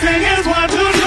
dancing is what to do.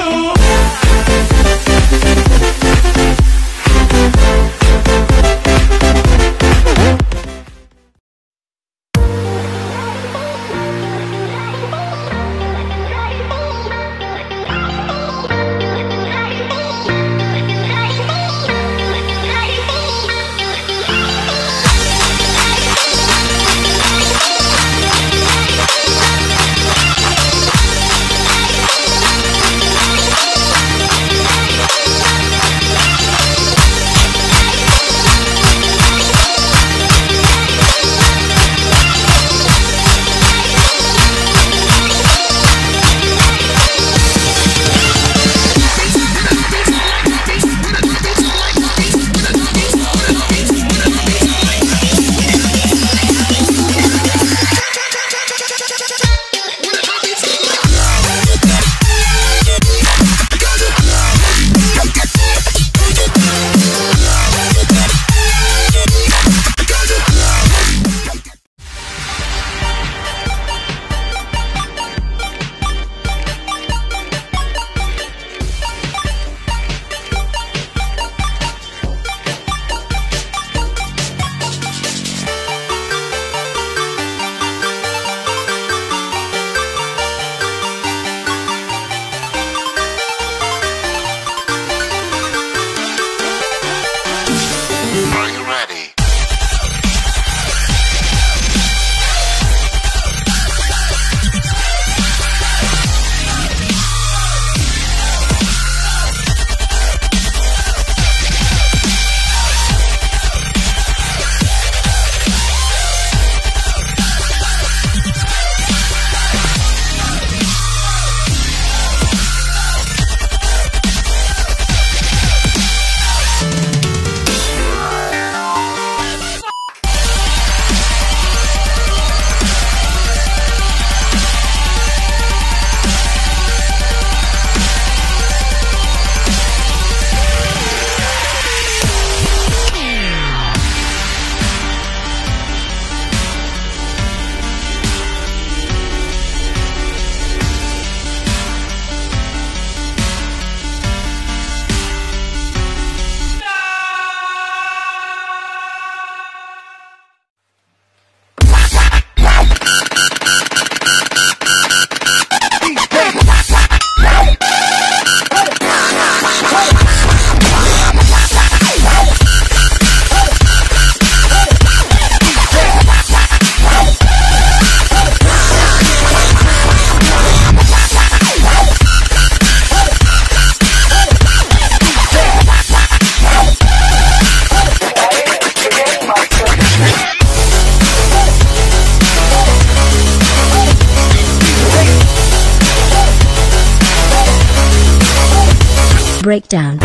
Breakdown.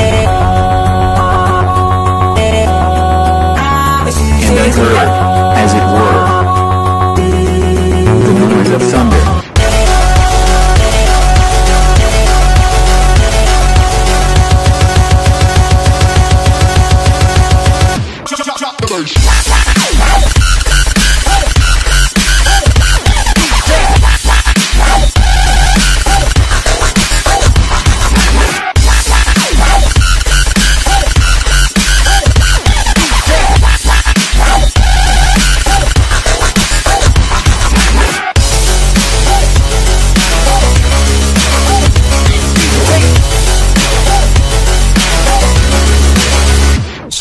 And I heard, as it were, the noise of thunder.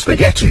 Spaghetti.